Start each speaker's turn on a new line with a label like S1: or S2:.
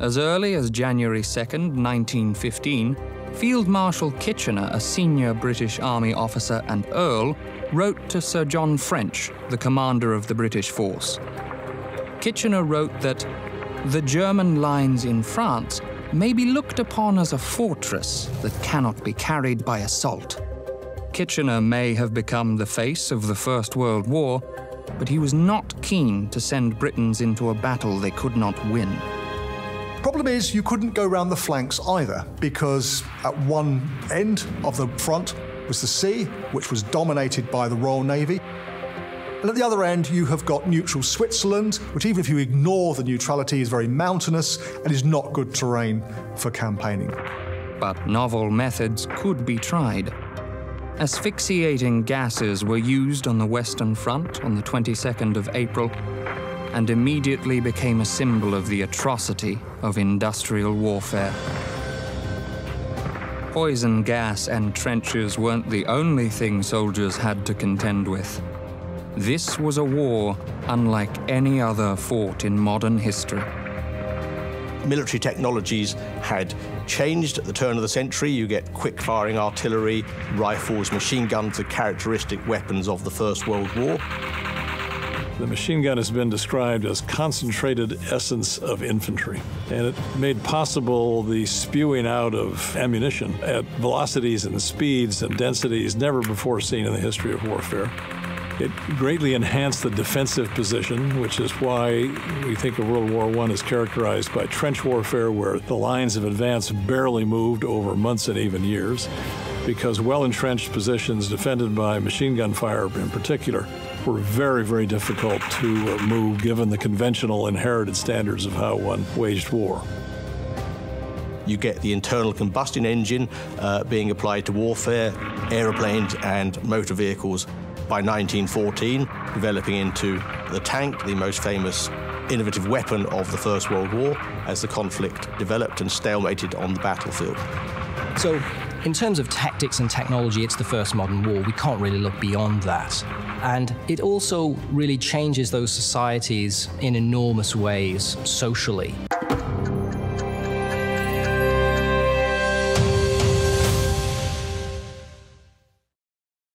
S1: As early as January 2, 1915, Field Marshal Kitchener, a senior British Army officer and Earl, wrote to Sir John French, the commander of the British force. Kitchener wrote that the German lines in France may be looked upon as a fortress that cannot be carried by assault. Kitchener may have become the face of the First World War, but he was not keen to send Britons into a battle they could not win.
S2: The problem is, you couldn't go round the flanks either, because at one end of the front was the sea, which was dominated by the Royal Navy. And at the other end, you have got neutral Switzerland, which, even if you ignore the neutrality, is very mountainous and is not good terrain for campaigning.
S1: But novel methods could be tried. Asphyxiating gases were used on the Western Front on the 22nd of April and immediately became a symbol of the atrocity of industrial warfare. Poison gas and trenches weren't the only thing soldiers had to contend with. This was a war unlike any other fought in modern history.
S3: Military technologies had changed at the turn of the century. You get quick firing artillery, rifles, machine guns, the characteristic weapons of the First World War.
S4: The machine gun has been described as concentrated essence of infantry, and it made possible the spewing out of ammunition at velocities and speeds and densities never before seen in the history of warfare. It greatly enhanced the defensive position, which is why we think of World War I as characterized by trench warfare, where the lines of advance barely moved over months and even years, because well entrenched positions defended by machine gun fire in particular were very, very difficult to uh, move given the conventional inherited standards of how one waged war.
S3: You get the internal combustion engine uh, being applied to warfare, aeroplanes, and motor vehicles by 1914, developing into the tank, the most famous innovative weapon of the First World War, as the conflict developed and stalemated on the battlefield.
S5: So, in terms of tactics and technology, it's the first modern war. We can't really look beyond that. And it also really changes those societies in enormous ways socially.